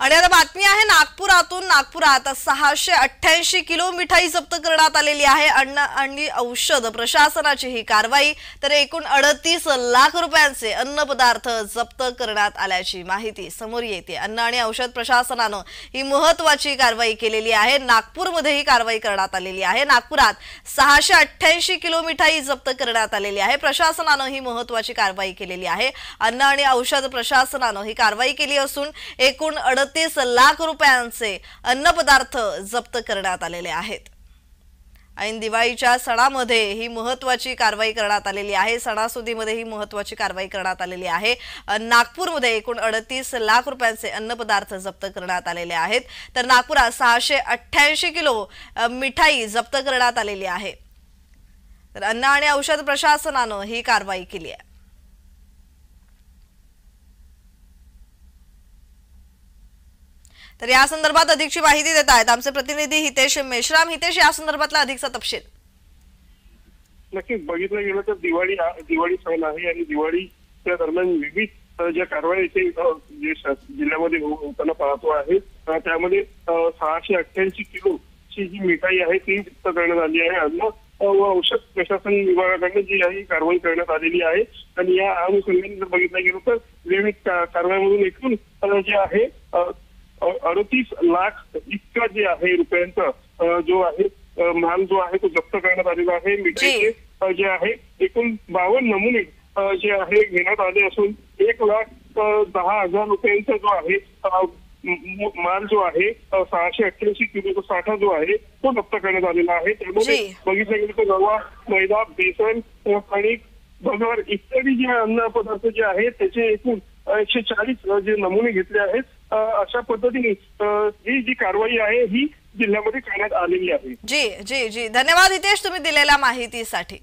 आणि आता बातमी आहे नागपुरातून नागपुरात सहाशे अठ्ठ्याऐंशी किलो मिठाई जप्त करण्यात आलेली आहे. अन्न आणि औषध प्रशासनाची ही कारवाई तर एकूण अडतीस लाख रुपयांचे अन्न पदार्थ जप्त करण्यात आल्याची माहिती समोर येते. अन्न आणि औषध प्रशासनानं ही महत्वाची कारवाई केलेली आहे. नागपूरमध्ये ही कारवाई करण्यात आलेली आहे. नागपुरात सहाशे अठ्ठ्याऐंशी किलो मिठाई जप्त करण्यात आलेली आहे. प्रशासनानं ही महत्वाची कारवाई केलेली आहे. अन्न आणि औषध प्रशासनानं ही कारवाई केली असून एकूण सदतीस लाख रुपयांचे अन्नपदार्थ जप्त करण्यात आलेले आहेत. ऐन दिवाळीच्या सणामध्ये ही महत्वाची कारवाई करण्यात आलेली आहे. सणासुदीमध्ये ही महत्वाची कारवाई करण्यात आलेली आहे. नागपूरमध्ये एकूण अडतीस लाख रुपयांचे अन्नपदार्थ जप्त करण्यात आलेले आहेत. तर नागपुरात सहाशे अठ्ठ्याऐंशी किलो मिठाई जप्त करण्यात आलेली आहे. तर अन्न आणि औषध प्रशासनानं ही कारवाई केली आहे. तर या संदर्भात अधिकची माहिती देत आहेत आमचे प्रतिनिधी हितेश मेश्राम. हितेश या संदर्भातला अधिकचा तपशील. नक्कीच बघितलं गेलं तर दिवाळी दिवाळी सण आहे आणि दिवाळीच्या दरम्यान विविध ज्या कारवाई इथे जे जिल्ह्यामध्ये हो, होताना पाहतो आहे त्यामध्ये सहाशे अठ्ठ्याऐंशी किलोची जी मिठाई आहे ती जप्त करण्यात आली आहे. अन्न व औषध प्रशासन विभागाकडनं जी आहे कारवाई करण्यात आलेली आहे. आणि या अनुषंगाने जर बघितलं गेलं तर विविध कारवाईमधून एकूण जे आहे अडतीस लाख इतका जे आहे रुपयांचा जो आहे माल जो आहे तो जप्त करण्यात आलेला आहे. मिठाईचे जे आहे एकूण बावन्न नमुने जे आहे घेण्यात आले असून एक लाख दहा हजार रुपयांचा जो आहे माल जो आहे सहाशे अठ्ठ्याऐंशी किलोचा साठा जो आहे तो जप्त करण्यात आलेला आहे. त्यामध्ये जी. बघितलं गेलं तर रवा मैदा बेसन कणिक भगर इत्यादी जे अन्न पदार्थ जे आहेत त्याचे एकूण एकशे चाळीस जे नमुने घेतले आहेत. अशा पद्धतीने ही जी कारवाई आहे ही जिल्ह्यामध्ये करण्यात आलेली आहे. जी जी जी. धन्यवाद हितेश तुम्ही दिलेल्या माहितीसाठी.